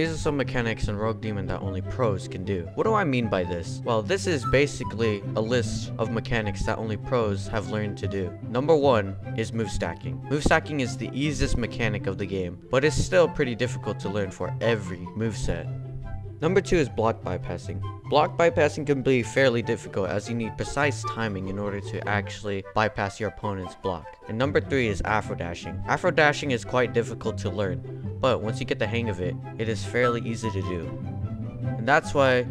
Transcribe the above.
These are some mechanics in Rogue Demon that only pros can do. What do I mean by this? Well, this is basically a list of mechanics that only pros have learned to do. Number one is move stacking. Move stacking is the easiest mechanic of the game, but it's still pretty difficult to learn for every moveset. Number two is block bypassing. Block bypassing can be fairly difficult as you need precise timing in order to actually bypass your opponent's block. And number three is afro dashing. Afro dashing is quite difficult to learn, but once you get the hang of it, it is fairly easy to do. And that's why